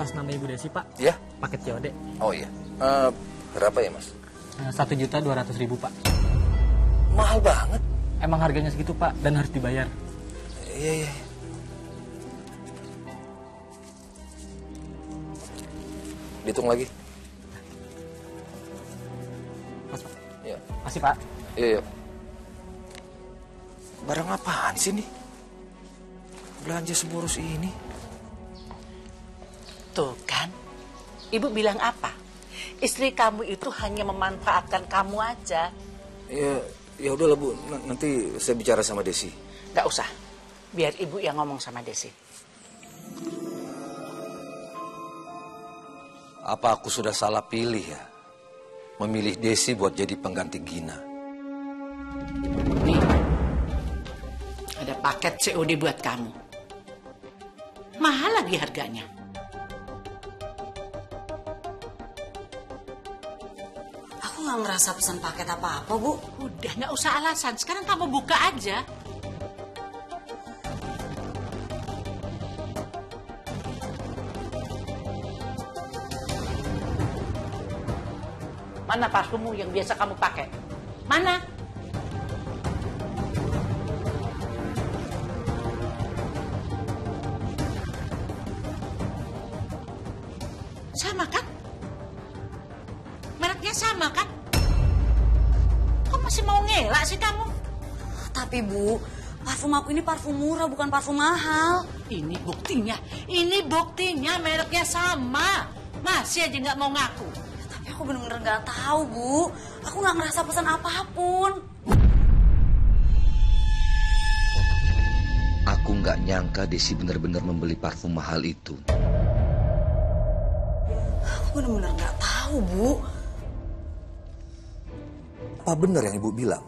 atas nama Ibu Desi, Pak. Ya? Paket COD. Oh iya. Eh, berapa ya mas? Eh, Satu juta dua ratus ribu, Pak. Mahal banget. Emang harganya segitu, Pak, dan harus dibayar. Iya iya. Dihitung lagi. Mas, Pak. Iya. Masih, Pak. Iya, iya. Barang apaan sih nih? Belanja seboros ini. Tuh kan, ibu bilang apa? Istri kamu itu hanya memanfaatkan kamu aja. Ya, ya udahlah Bu, N- nanti saya bicara sama Desi. Gak usah, biar ibu yang ngomong sama Desi. Apa aku sudah salah pilih ya? Memilih Desi buat jadi pengganti Gina. Nih, ada paket COD buat kamu. Mahal lagi harganya. Nggak ngerasa pesan paket apa-apa, Bu. Udah, nggak usah alasan. Sekarang kamu buka aja. Mana parfummu yang biasa kamu pakai? Mana? Sama kan? Mereknya sama kan? Masih mau ngelak sih kamu? Tapi, Bu, parfum aku ini parfum murah, bukan parfum mahal. Ini buktinya, ini buktinya mereknya sama. Masih aja nggak mau ngaku. Tapi aku bener-bener nggak tahu, Bu. Aku nggak ngerasa pesan apa pun. Aku nggak nyangka Desi benar-benar membeli parfum mahal itu. Aku bener-bener nggak tahu, Bu. Apa benar yang Ibu bilang?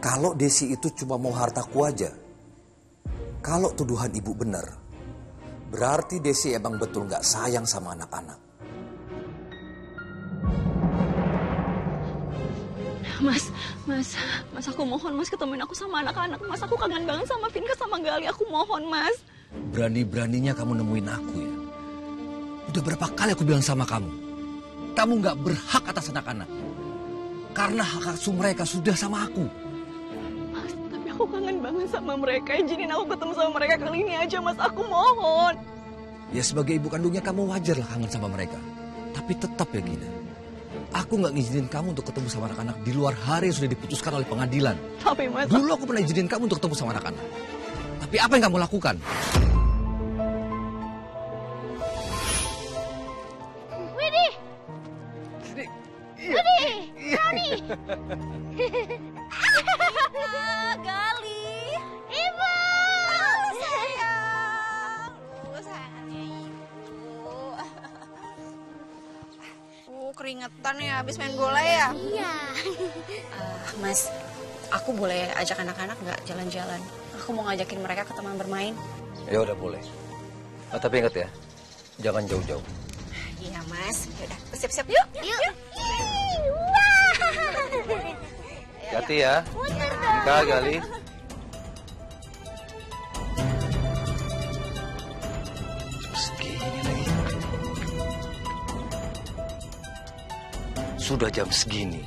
Kalau Desi itu cuma mau hartaku aja. Kalau tuduhan Ibu benar, berarti Desi emang betul nggak sayang sama anak-anak. Mas, mas, mas aku mohon mas ketemuin aku sama anak-anak. Mas aku kangen banget sama Vinka sama Gali. Aku mohon mas. Berani-beraninya kamu nemuin aku ya. Udah berapa kali aku bilang sama kamu. Kamu nggak berhak atas anak-anak. Karena hak asuh mereka sudah sama aku. Mas, tapi aku kangen banget sama mereka. Izinin aku ketemu sama mereka kali ini aja mas. Aku mohon. Ya sebagai ibu kandungnya kamu wajar lah kangen sama mereka. Tapi tetap ya Gina. Aku nggak ngizinin kamu untuk ketemu sama anak-anak di luar hari yang sudah diputuskan oleh pengadilan. Tapi mas, Dulu aku pernah izinin kamu untuk ketemu sama anak-anak. Tapi apa yang kamu lakukan? Gali. Ibu! Sayang. Lu sayangnya ibu. Uh, keringetan ya habis main bola ya. Iya. mas, aku boleh ajak anak-anak nggak jalan-jalan? Aku mau ngajakin mereka ke taman bermain. Ya udah boleh. Ah, tapi ingat ya, jangan jauh-jauh. Iya, Mas. Yaudah, siap-siap yuk. Yuk. Ih, Hati ya. Gali. Sudah jam segini.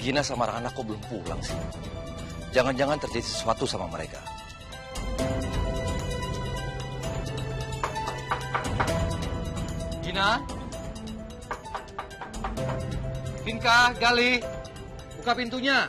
Gina sama anak-anak kok belum pulang sih? Jangan-jangan terjadi sesuatu sama mereka. Gina? Vinka, Gali, buka pintunya.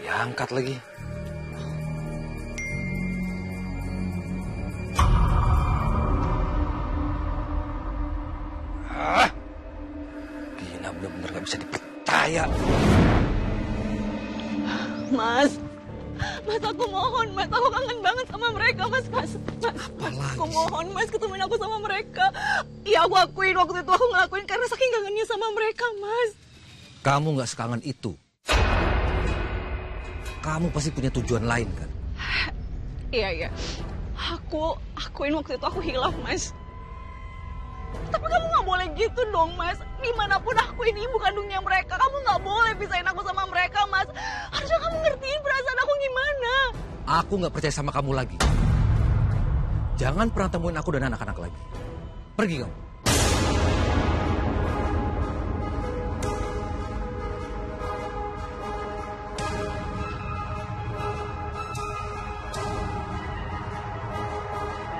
Diangkat lagi. Ah, Gina benar-benar gak bisa dipercaya. Mas. Mas aku mohon mas. Aku kangen banget sama mereka mas. Mas, mas. Apalagi Aku mohon mas ketemuin aku sama mereka. Ya aku akuin waktu itu aku ngelakuin karena saking kangennya sama mereka mas. Kamu nggak sekangen itu. Kamu pasti punya tujuan lain kan? Iya iya. Aku akuin waktu itu aku hilaf mas. Tapi kamu nggak boleh gitu dong, Mas. Di mana pun aku ini ibu kandungnya mereka, kamu nggak boleh pisahin aku sama mereka, Mas. Harusnya kamu ngertiin perasaan aku gimana. Aku nggak percaya sama kamu lagi. Jangan pernah temuin aku dan anak-anak lagi. Pergi kamu.